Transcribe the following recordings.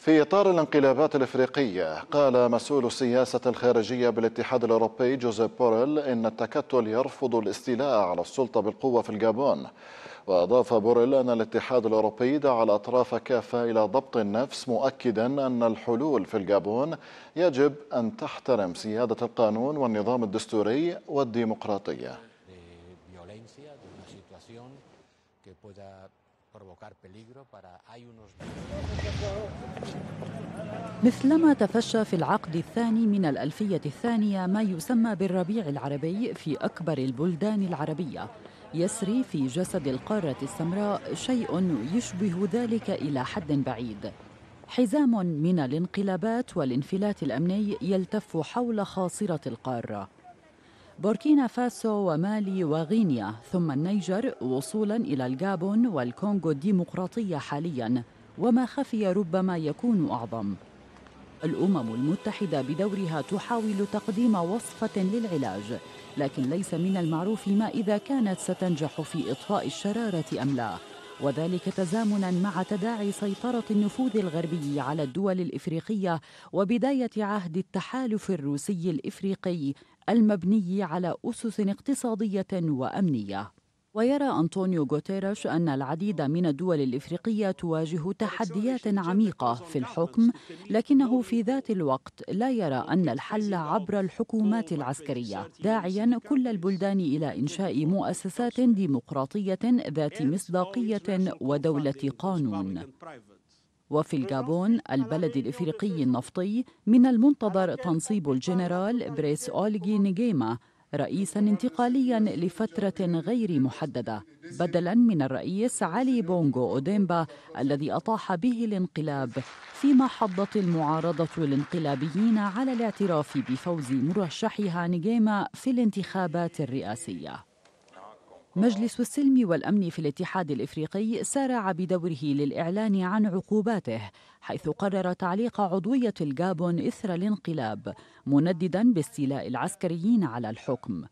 في إطار الانقلابات الإفريقية قال مسؤول السياسة الخارجية بالاتحاد الأوروبي جوزيف بوريل إن التكتل يرفض الاستيلاء على السلطة بالقوة في الجابون. وأضاف بوريل أن الاتحاد الأوروبي دعا الأطراف كافة إلى ضبط النفس مؤكدا أن الحلول في الجابون يجب أن تحترم سيادة القانون والنظام الدستوري والديمقراطية. مثلما تفشى في العقد الثاني من الألفية الثانية ما يسمى بالربيع العربي في أكبر البلدان العربية. يسري في جسد القارة السمراء شيء يشبه ذلك إلى حد بعيد. حزام من الانقلابات والانفلات الأمني يلتف حول خاصرة القارة. بوركينا فاسو ومالي وغينيا ثم النيجر وصولا إلى الجابون والكونغو الديمقراطية حاليا وما خفي ربما يكون أعظم. الأمم المتحدة بدورها تحاول تقديم وصفة للعلاج لكن ليس من المعروف ما إذا كانت ستنجح في إطفاء الشرارة أم لا. وذلك تزامنا مع تداعي سيطرة النفوذ الغربي على الدول الإفريقية وبداية عهد التحالف الروسي الإفريقي المبني على أسس اقتصادية وأمنية. ويرى أنطونيو غوتيريش أن العديد من الدول الإفريقية تواجه تحديات عميقة في الحكم لكنه في ذات الوقت لا يرى أن الحل عبر الحكومات العسكرية داعيا كل البلدان إلى إنشاء مؤسسات ديمقراطية ذات مصداقية ودولة قانون. وفي الجابون البلد الإفريقي النفطي من المنتظر تنصيب الجنرال بريس أوليغي نغيما رئيسا انتقاليا لفترة غير محددة بدلا من الرئيس علي بونغو أوديمبا الذي أطاح به الانقلاب فيما حضت المعارضة الانقلابيين على الاعتراف بفوز مرشحها نيجيما في الانتخابات الرئاسية. مجلس السلم والأمن في الاتحاد الإفريقي سارع بدوره للإعلان عن عقوباته حيث قرر تعليق عضوية الجابون إثر الانقلاب منددا باستيلاء العسكريين على الحكم.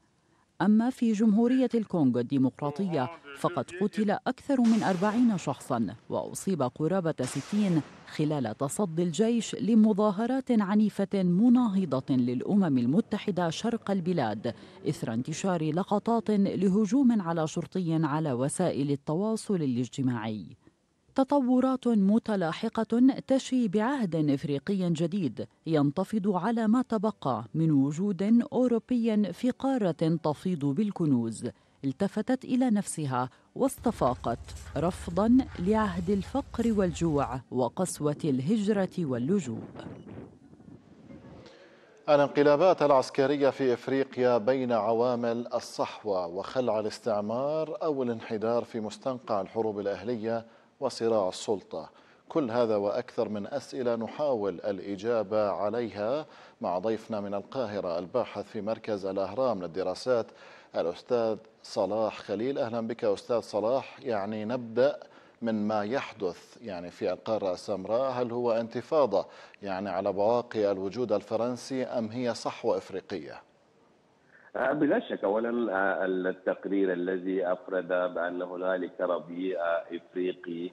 أما في جمهورية الكونغو الديمقراطية فقد قتل أكثر من أربعين شخصاً وأصيب قرابة ستين خلال تصدي الجيش لمظاهرات عنيفة مناهضة للأمم المتحدة شرق البلاد إثر انتشار لقطات لهجوم على شرطي على وسائل التواصل الاجتماعي. تطورات متلاحقة تشي بعهد إفريقي جديد ينتفض على ما تبقى من وجود أوروبي في قارة تفيض بالكنوز. التفتت إلى نفسها واستفاقت رفضا لعهد الفقر والجوع وقسوة الهجرة واللجوء. الانقلابات العسكرية في إفريقيا بين عوامل الصحوة وخلع الاستعمار أو الانحدار في مستنقع الحروب الأهلية وصراع السلطة. كل هذا وأكثر من أسئلة نحاول الإجابة عليها مع ضيفنا من القاهرة الباحث في مركز الأهرام للدراسات الأستاذ صلاح خليل. أهلا بك أستاذ صلاح. يعني نبدأ من ما يحدث يعني في القارة السمراء. هل هو انتفاضة يعني على بواقي الوجود الفرنسي أم هي صحوة إفريقية؟ بلا شك اولا التقرير الذي أفرد بأن هنالك ربيع إفريقي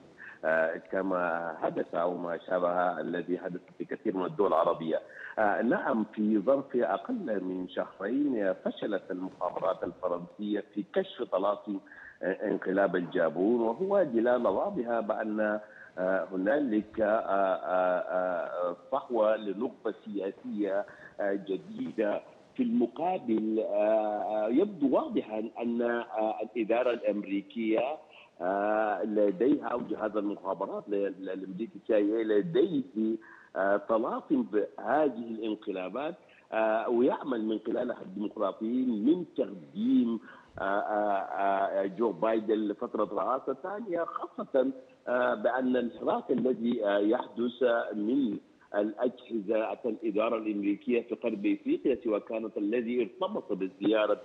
كما حدث أو ما شابه الذي حدث في كثير من الدول العربية. نعم في ظرف أقل من شهرين فشلت المخابرات الفرنسية في كشف طلاسم انقلاب الجابون وهو دلاله واضحه بأن هنالك صحوه لنخبة سياسية جديدة في المقابل يبدو واضحا أن الإدارة الأمريكية لديها أو جهاز المخابرات الامريكي السي لديه طلاسم بهذه الانقلابات ويعمل من خلالها الديمقراطيين من تقديم جو بايدن لفترة رئاسه ثانية خاصة بأن الحراك الذي يحدث من الأجهزة الإدارة الأمريكية في غرب إفريقيا سواء كانت الذي ارتبط بزيارة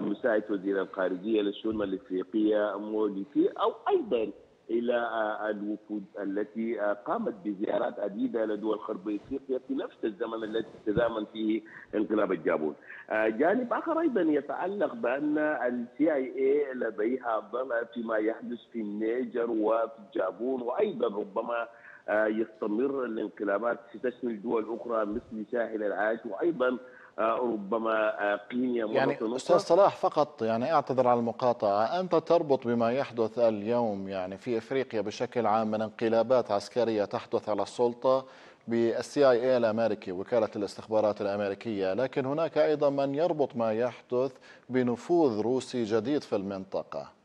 مساعد وزير الخارجية للشؤون الإفريقية موليتي أو أيضا إلى الوفود التي قامت بزيارات عديدة لدول غرب إفريقيا في نفس الزمن الذي تزامن فيه انقلاب الجابون. جانب آخر أيضا يتعلق بأن ال CIA لديها ضلع فيما يحدث في النيجر وفي الجابون وأيضا ربما يستمر الانقلابات تشمل دول أخرى مثل ساحل العاج وأيضا ربما غينيا يعني أستاذ صلاح فقط يعني أعتذر على المقاطعة. أنت تربط بما يحدث اليوم يعني في إفريقيا بشكل عام من انقلابات عسكرية تحدث على السلطة بالسي آي إي الأمريكي وكالة الاستخبارات الأمريكية. لكن هناك أيضا من يربط ما يحدث بنفوذ روسي جديد في المنطقة.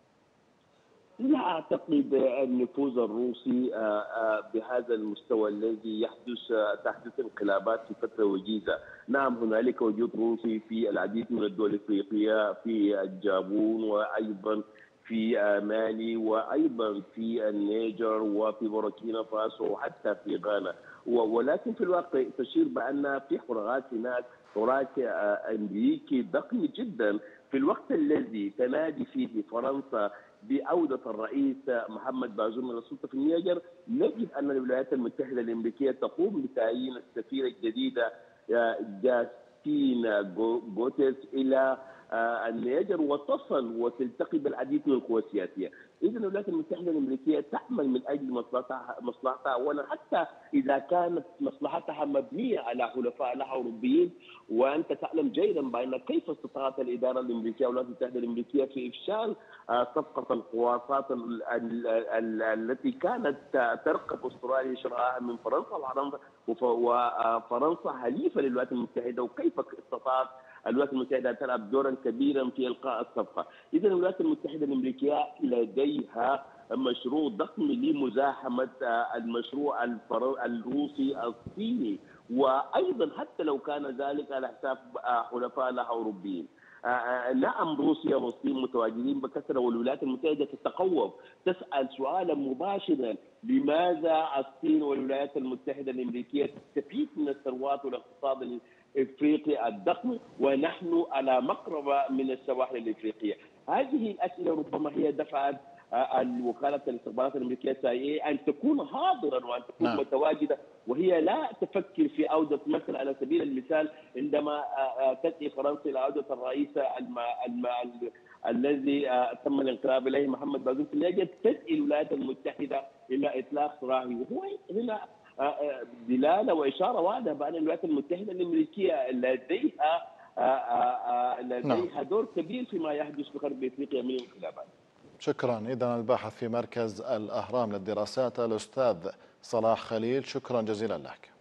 لا أعتقد النفوذ الروسي بهذا المستوى الذي يحدث تحدث انقلابات في فترة وجيزة، نعم هنالك وجود روسي في العديد من الدول الإفريقية في الجابون وأيضا في مالي وأيضا في النيجر وفي بوركينا فاسو وحتى في غانا. ولكن في الواقع تشير بأن في حراك هناك حراك أمريكي ضخم جدا. في الوقت الذي تنادي فيه فرنسا بعودة الرئيس محمد بازوم من السلطة في النيجر نجد أن الولايات المتحدة الأمريكية تقوم بتعيين السفيرة الجديدة جاستين جوتيس إلى النيجر وتصل وتلتقي بالعديد من القوى السياسية، اذا الولايات المتحدة الأمريكية تعمل من أجل مصلحتها مصلحتها اولا حتى إذا كانت مصلحتها مبنية على حلفاء لها أوروبيين وأنت تعلم جيدا بأن كيف استطاعت الإدارة الأمريكية والولايات المتحدة الأمريكية في إفشال صفقة القواصات التي كانت ترغب استراليا شرائها من فرنسا وفرنسا حليفة للولايات المتحدة وكيف استطاعت الولايات المتحدة تلعب دورا كبيرا في إلقاء الصفقة، اذا الولايات المتحدة الامريكيه لديها مشروع ضخم لمزاحمة المشروع الروسي الصيني وأيضا حتى لو كان ذلك على حساب حلفاء لها اوروبيين. نعم روسيا والصين متواجدين بكثرة والولايات المتحدة تتقوف تسأل سؤالا مباشرا لماذا الصين والولايات المتحدة الأمريكية تستفيد من الثروات والاقتصاد افريقيا الضخم ونحن على مقربه من السواحل الإفريقية. هذه الأسئلة ربما هي دفعت وكالة الاستخبارات الأمريكية سي أن تكون حاضرا وأن تكون نعم. متواجدة وهي لا تفكر في عودة مثلا على سبيل المثال عندما تأتي فرنسا إلى عودة الرئيس. الذي تم الانقلاب إليه محمد بازوم في النيجر تدعي الولايات المتحدة إلى إطلاق سراحه وهو هنا دلالة وإشارة واضحة بأن الولايات المتحدة الأمريكية لديها لديها دور كبير فيما يحدث في غرب إفريقيا من الانقلابات. شكرا اذا الباحث في مركز الأهرام للدراسات الأستاذ صلاح خليل شكرا جزيلا لك.